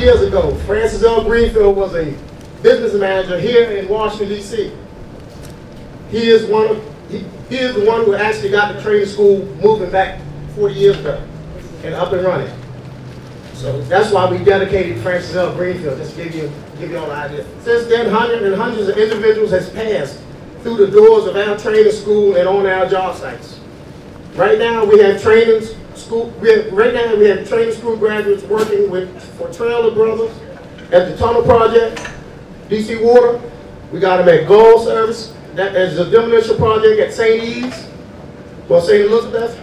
years ago, Francis L. Greenfield was a business manager here in Washington, D.C. He is one of, he, he is the one who actually got the training school moving back 40 years ago and up and running. So that's why we dedicated Francis L. Greenfield, just to give you, give you all an idea. Since then, hundreds and hundreds of individuals has passed through the doors of our training school and on our job sites. Right now, we have training school, we have, right now, we have training school graduates working with, for Traylor Brothers at the Tunnel Project, DC Water. We got them at Gold Service, that is a demolition project at St. Eves or St. Elizabeth.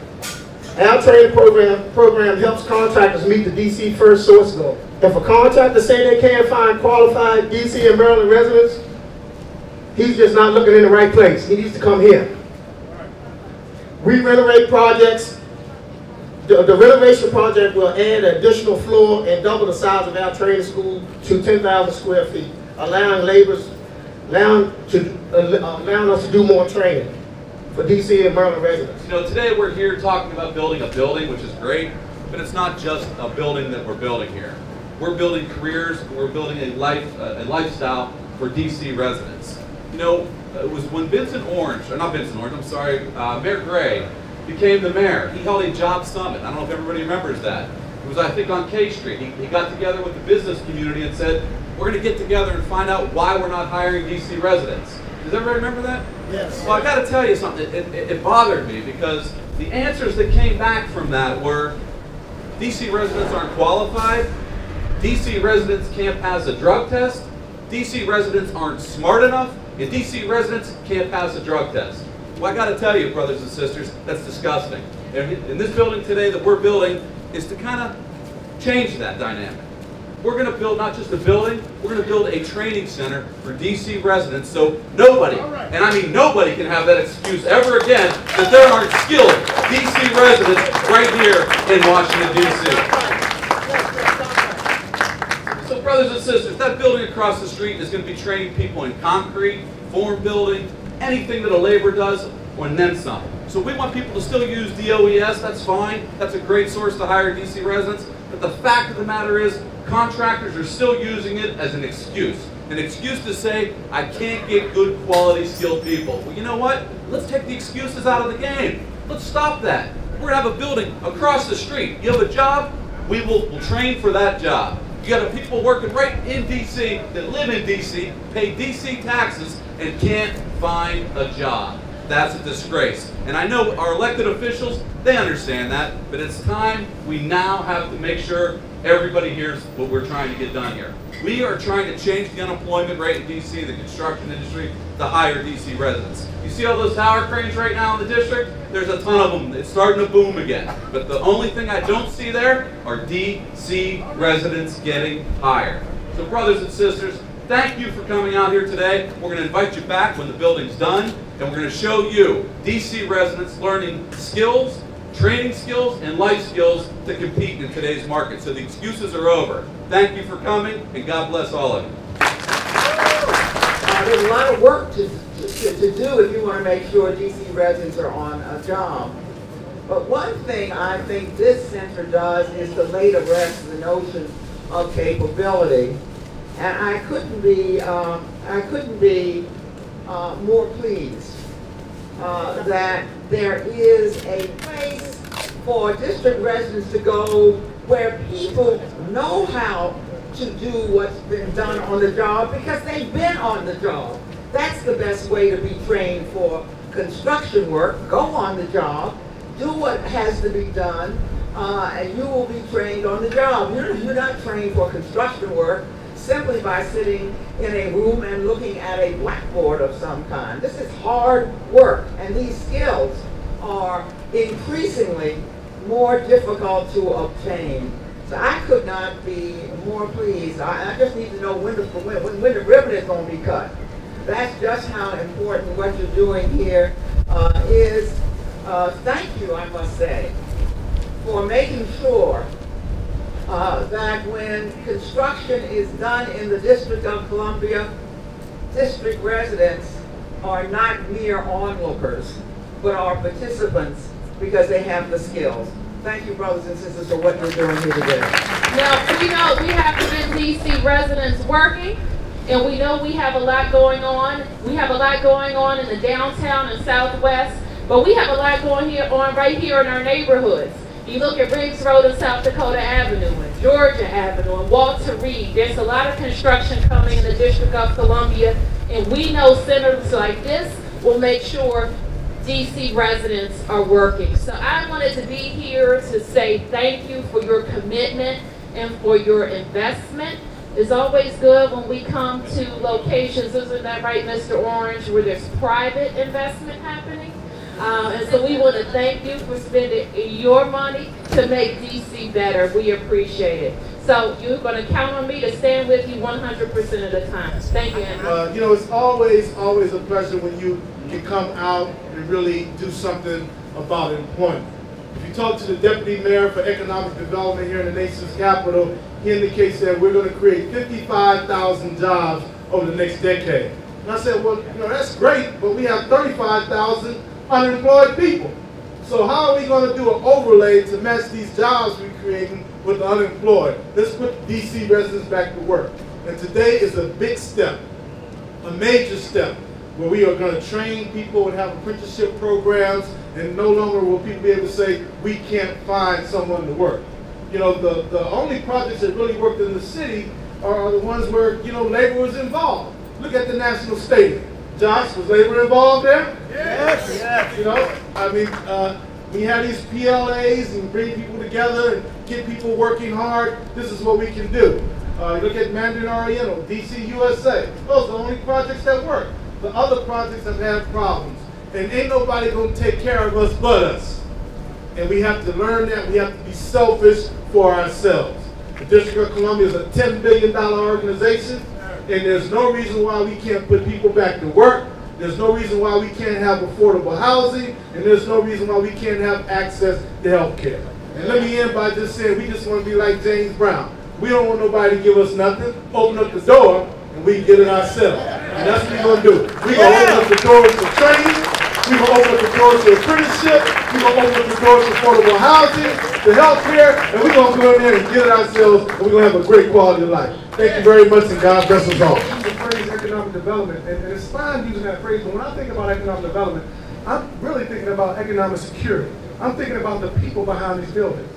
Our training program, program helps contractors meet the DC first source goal. If a contractor say they can't find qualified DC and Maryland residents, he's just not looking in the right place. He needs to come here. We renovate projects. The, the renovation project will add an additional floor and double the size of our training school to 10,000 square feet, allowing laborers, allowing, to, uh, allowing us to do more training for DC and Maryland residents. You know, today we're here talking about building a building, which is great, but it's not just a building that we're building here. We're building careers, we're building a life, a lifestyle for DC residents. You know, it was when Vincent Orange, or not Vincent Orange, I'm sorry, uh, Mayor Gray became the mayor. He held a job summit. I don't know if everybody remembers that. It was, I think, on K Street. He, he got together with the business community and said, we're going to get together and find out why we're not hiring DC residents. Does everybody remember that? Yes. Well, I've got to tell you something. It, it, it bothered me because the answers that came back from that were DC residents aren't qualified, DC residents can't pass a drug test, DC residents aren't smart enough, and DC residents can't pass a drug test. Well, I got to tell you, brothers and sisters, that's disgusting. And in this building today that we're building is to kind of change that dynamic. We're going to build not just a building, we're going to build a training center for DC residents so nobody, and I mean nobody, can have that excuse ever again that there aren't skilled DC residents right here in Washington, D.C. So brothers and sisters, that building across the street is going to be training people in concrete, form building, anything that a laborer does, or then some. So we want people to still use DOES, that's fine. That's a great source to hire DC residents. But the fact of the matter is, contractors are still using it as an excuse. An excuse to say, I can't get good quality skilled people. Well, you know what? Let's take the excuses out of the game. Let's stop that. We're gonna have a building across the street. You have a job, we will we'll train for that job. You got people working right in DC that live in DC, pay DC taxes, and can't find a job. That's a disgrace. And I know our elected officials, they understand that, but it's time we now have to make sure everybody hears what we're trying to get done here. We are trying to change the unemployment rate in DC, the construction industry, to hire DC residents. You see all those tower cranes right now in the district? There's a ton of them. It's starting to boom again. But the only thing I don't see there are DC residents getting hired. So brothers and sisters, thank you for coming out here today. We're going to invite you back when the building's done, and we're going to show you DC residents learning skills training skills and life skills to compete in today's market. So the excuses are over. Thank you for coming, and God bless all of you. Uh, there's a lot of work to, to, to do if you want to make sure DC residents are on a job. But one thing I think this center does is to lay to rest the notion of capability. And I couldn't be, uh, I couldn't be uh, more pleased uh, that there is a place for district residents to go where people know how to do what's been done on the job because they've been on the job. That's the best way to be trained for construction work. Go on the job, do what has to be done, uh, and you will be trained on the job. You're, you're not trained for construction work simply by sitting in a room and looking at a blackboard of some kind. This is hard work, and these skills are increasingly more difficult to obtain. So I could not be more pleased. I, I just need to know when the, when, when the ribbon is going to be cut. That's just how important what you're doing here uh, is. Uh, thank you, I must say, for making sure uh, that when construction is done in the District of Columbia, district residents are not mere onlookers, but are participants because they have the skills. Thank you, brothers and sisters, for what you're doing here today. Now, we know we have been DC residents working, and we know we have a lot going on. We have a lot going on in the downtown and southwest, but we have a lot going here on right here in our neighborhoods. You look at Riggs Road and South Dakota Avenue and Georgia Avenue and Walter Reed. There's a lot of construction coming in the District of Columbia, and we know centers like this will make sure DC residents are working. So I wanted to be here to say thank you for your commitment and for your investment. It's always good when we come to locations, isn't that right, Mr. Orange, where there's private investment happening? Uh, and so we want to thank you for spending your money to make DC better. We appreciate it. So you're going to count on me to stand with you 100% of the time. Thank you. Uh, you know, it's always, always a pleasure when you can come out and really do something about employment. If you talk to the deputy mayor for economic development here in the nation's capital, he indicates that we're going to create 55,000 jobs over the next decade. And I said, well, you know, that's great, but we have 35,000 unemployed people. So how are we going to do an overlay to match these jobs we're creating with the unemployed? Let's put DC residents back to work. And today is a big step, a major step, where we are going to train people and have apprenticeship programs, and no longer will people be able to say, we can't find someone to work. You know, the, the only projects that really worked in the city are the ones where, you know, labor was involved. Look at the National Stadium. Josh, was labor involved there? Yes. yes. You know, I mean, uh, we have these PLAs and bring people together and get people working hard. This is what we can do. Uh, look at Mandarin Oriental, DC USA. Those are the only projects that work. The other projects have had problems. And ain't nobody gonna take care of us but us. And we have to learn that. We have to be selfish for ourselves. The District of Columbia is a $10 billion organization, and there's no reason why we can't put people back to work. There's no reason why we can't have affordable housing, and there's no reason why we can't have access to health care. And let me end by just saying we just want to be like James Brown. We don't want nobody to give us nothing. Open up the door, and we get it ourselves. And that's what we're going to do. We're going to open up the doors for training. We're going to open up the doors to apprenticeship. We're going to open up the doors to affordable housing, to health care, and we're going to go in there and get it ourselves, and we're going to have a great quality of life. Thank you very much, and God bless us all. The phrase economic development, and, and it's fine using that phrase, but when I think about economic development, I'm really thinking about economic security. I'm thinking about the people behind these buildings.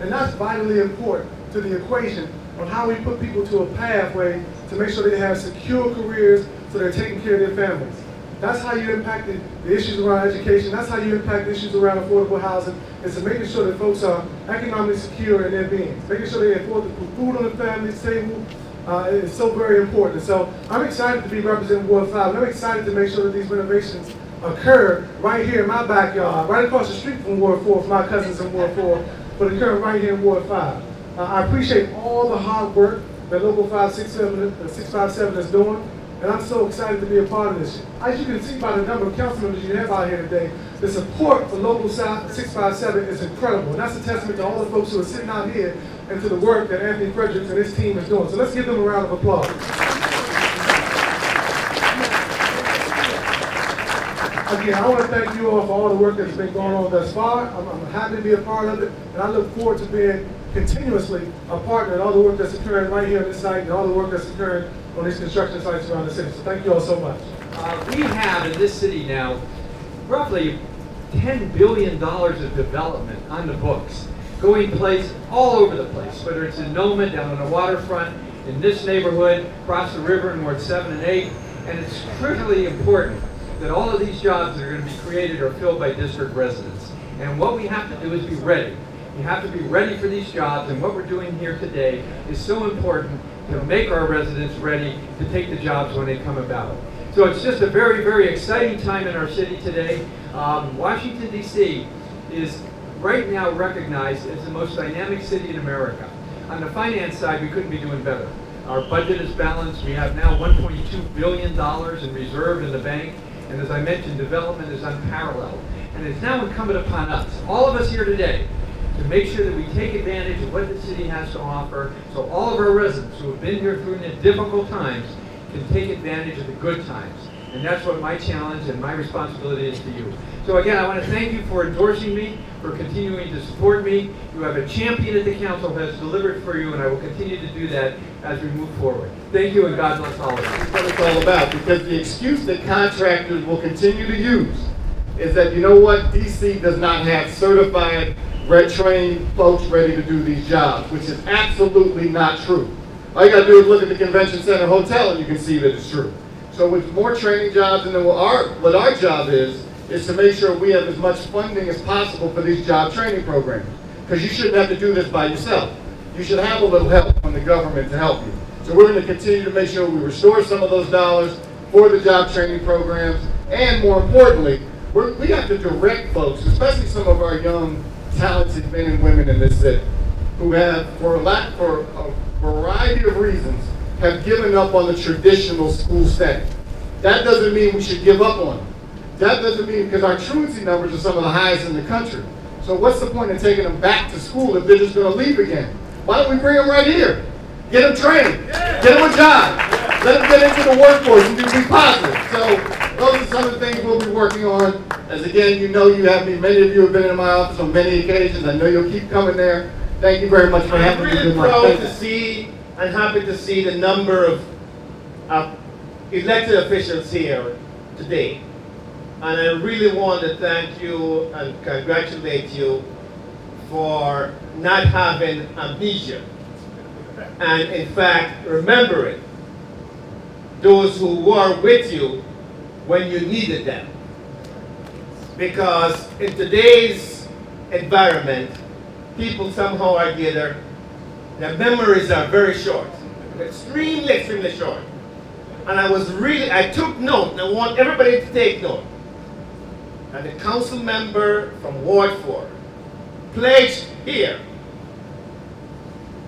And that's vitally important to the equation on how we put people to a pathway to make sure they have secure careers so they're taking care of their families. That's how you impact the, issues around education. That's how you impact issues around affordable housing. Is to making sure that folks are economically secure in their beings. Making sure they afford to put food on the family's table uh, is so very important. So I'm excited to be representing Ward 5. And I'm excited to make sure that these renovations occur right here in my backyard, right across the street from Ward 4, from my cousins in Ward 4, but occur right here in Ward 5. Uh, I appreciate all the hard work that Local 567, uh, 657 is doing. And I'm so excited to be a part of this. As you can see by the number of council members you have out here today, the support for Local 657 is incredible. And that's a testament to all the folks who are sitting out here and to the work that Anthony Fredericks and his team is doing. So let's give them a round of applause. Again, I want to thank you all for all the work that's been going on thus far. I'm, I'm happy to be a part of it, and I look forward to being continuously a partner in all the work that's occurring right here on this site and all the work that's occurring on these construction sites around the city. So thank you all so much. Uh, we have in this city now roughly $10 billion of development on the books, going place all over the place, whether it's in Noma, down on the waterfront, in this neighborhood, across the river in Ward 7 and 8, and it's critically important that all of these jobs that are going to be created are filled by district residents. And what we have to do is be ready. You have to be ready for these jobs, and what we're doing here today is so important to make our residents ready to take the jobs when they come about. So it's just a very, very exciting time in our city today. Um, Washington, D.C. is right now recognized as the most dynamic city in America. On the finance side, we couldn't be doing better. Our budget is balanced. We have now $1.2 billion in reserve in the bank. And as I mentioned, development is unparalleled. And it's now incumbent upon us, all of us here today, to make sure that we take advantage of what the city has to offer so all of our residents who have been here through the difficult times can take advantage of the good times. And that's what my challenge and my responsibility is to you. So again, I want to thank you for endorsing me, for continuing to support me. You have a champion at the council who has delivered for you, and I will continue to do that as we move forward. Thank you, and God bless all of you. That's what it's all about, because the excuse that contractors will continue to use is that, you know what, DC does not have certified, trained folks ready to do these jobs, which is absolutely not true. All you gotta do is look at the convention center hotel and you can see that it's true. So with more training jobs, and then what our, what our job is, is to make sure we have as much funding as possible for these job training programs. Because you shouldn't have to do this by yourself. You should have a little help from the government to help you. So we're going to continue to make sure we restore some of those dollars for the job training programs, and more importantly, we have to direct folks, especially some of our young, talented men and women in this city, who have, for a lack, for a variety of reasons, have given up on the traditional school setting. That doesn't mean we should give up on them. That doesn't mean, because our truancy numbers are some of the highest in the country. So what's the point of taking them back to school if they're just going to leave again? Why don't we bring them right here? Get them trained. Get them a job. Let them get into the workforce and be positive. So those are some of the things we'll be working on. As again, you know you have me. Many of you have been in my office on many occasions. I know you'll keep coming there. Thank you very much for I'm having me. really Good luck. proud to see and happy to see the number of uh, elected officials here today. And I really want to thank you and congratulate you for not having amnesia. And in fact, remembering those who were with you when you needed them. Because in today's environment, people somehow are either, their memories are very short, extremely, extremely short. And I was really, I took note, and I want everybody to take note. And the council member from Ward 4 pledged here,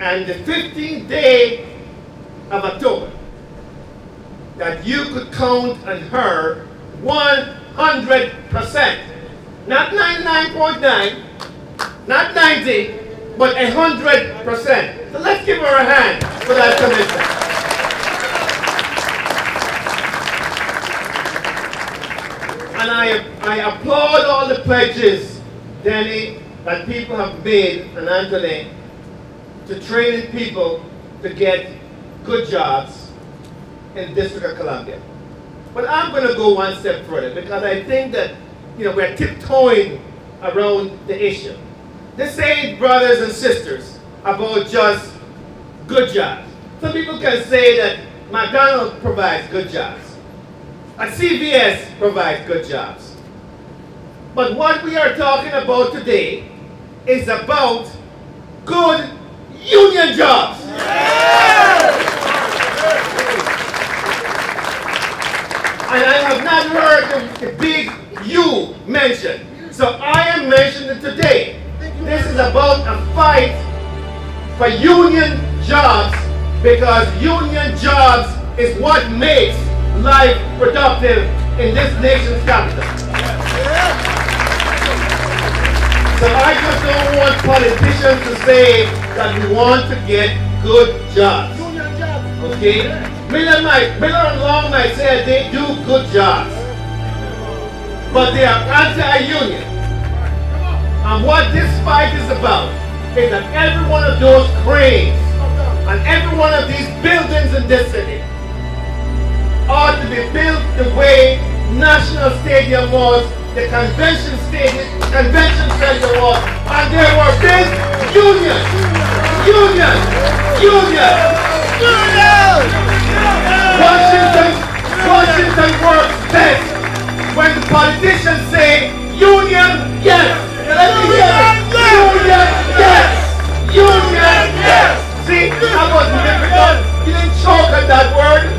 and the 15th day of October, that you could count on her 100%. Not 99.9, not 90, but 100%. So let's give her a hand for that commitment. And I, I applaud all the pledges, Denny, that people have made, and Anthony, to training people to get good jobs in District of Columbia. But I'm going to go one step further because I think that, you know, we're tiptoeing around the issue. This ain't brothers and sisters about just good jobs. Some people can say that McDonald's provides good jobs. And CVS provides good jobs. But what we are talking about today is about good union jobs. And I have not heard the, the big U mentioned. So I am mentioning today. This is about a fight for union jobs because union jobs is what makes life productive in this nation's capital. So I just don't want politicians to say that we want to get good jobs. Okay? Miller might, Miller and Long might say they do good jobs. But they are anti-union. And what this fight is about is that every one of those cranes and every one of these buildings in this city ought to be built the way National Stadium was, the convention stadium, convention center was, and they were built union, union, union. Washington, Washington works best when politicians say union, yes. Let me hear it. Union, yes. Union, yes. See, I wasn't difficult. You didn't choke at that word.